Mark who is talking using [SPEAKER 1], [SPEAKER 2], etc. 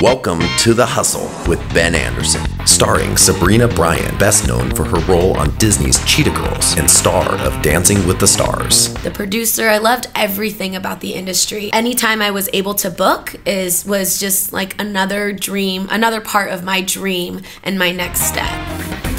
[SPEAKER 1] Welcome to The Hustle with Ben Anderson, starring Sabrina Bryan, best known for her role on Disney's Cheetah Girls and star of Dancing with the Stars.
[SPEAKER 2] The producer, I loved everything about the industry. Anytime I was able to book is was just like another dream, another part of my dream and my next step.